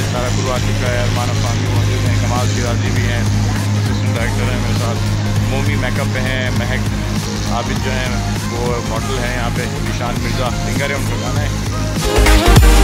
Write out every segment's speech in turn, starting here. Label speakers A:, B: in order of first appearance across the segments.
A: सारा गुरु आ चुका है अरमान अफान मौजूद हैं कमाल शिराजी भी हैं। असिस्टेंट डायरेक्टर हैं मेरे साथ। मोमी मेकअप पे हैं, महक आबिद जो हैं, वो मॉडल हैं यहाँ पे, निशान मिर्ज़ा। सिंगर है, उनका गाना है।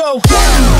A: go.